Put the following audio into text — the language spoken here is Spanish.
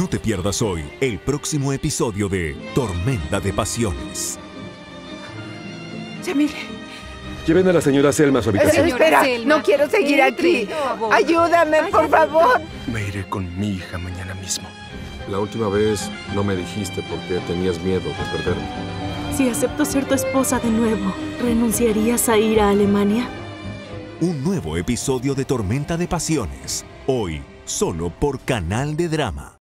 No te pierdas hoy el próximo episodio de Tormenta de Pasiones. Yamil, Lleven a la señora Selma a su habitación. Señora espera, Selma, no quiero seguir aquí. Ayúdame, por favor. Me iré con mi hija mañana mismo. La última vez no me dijiste por qué tenías miedo de perderme. Si acepto ser tu esposa de nuevo, ¿renunciarías a ir a Alemania? Un nuevo episodio de Tormenta de Pasiones. Hoy, solo por Canal de Drama.